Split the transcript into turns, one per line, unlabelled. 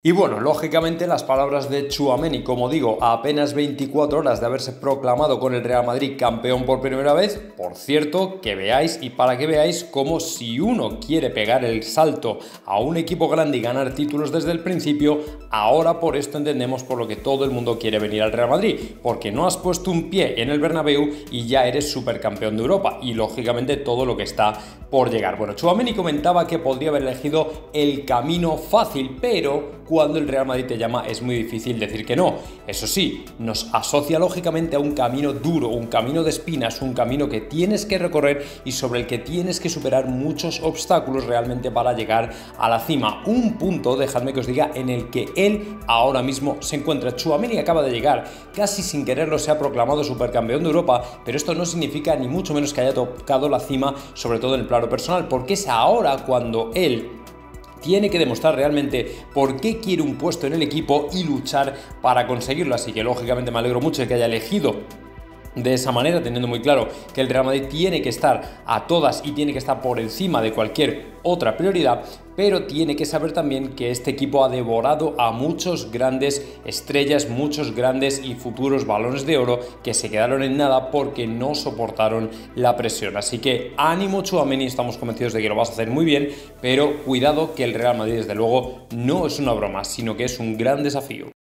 Y bueno, lógicamente las palabras de Chuameni, como digo, a apenas 24 horas de haberse proclamado con el Real Madrid campeón por primera vez, por cierto, que veáis y para que veáis cómo si uno quiere pegar el salto a un equipo grande y ganar títulos desde el principio, ahora por esto entendemos por lo que todo el mundo quiere venir al Real Madrid, porque no has puesto un pie en el Bernabéu y ya eres supercampeón de Europa y lógicamente todo lo que está por llegar. Bueno, Chuameni comentaba que podría haber elegido el camino fácil, pero cuando el Real Madrid te llama es muy difícil decir que no. Eso sí, nos asocia lógicamente a un camino duro, un camino de espinas, un camino que tienes que recorrer y sobre el que tienes que superar muchos obstáculos realmente para llegar a la cima. Un punto, dejadme que os diga, en el que él ahora mismo se encuentra. Chuameni acaba de llegar, casi sin quererlo se ha proclamado supercampeón de Europa, pero esto no significa ni mucho menos que haya tocado la cima, sobre todo en el plano personal, porque es ahora cuando él tiene que demostrar realmente por qué quiere un puesto en el equipo y luchar para conseguirlo. Así que lógicamente me alegro mucho de que haya elegido de esa manera, teniendo muy claro que el Real Madrid tiene que estar a todas y tiene que estar por encima de cualquier otra prioridad, pero tiene que saber también que este equipo ha devorado a muchos grandes estrellas, muchos grandes y futuros balones de oro que se quedaron en nada porque no soportaron la presión. Así que ánimo Chuameni, estamos convencidos de que lo vas a hacer muy bien, pero cuidado que el Real Madrid desde luego no es una broma, sino que es un gran desafío.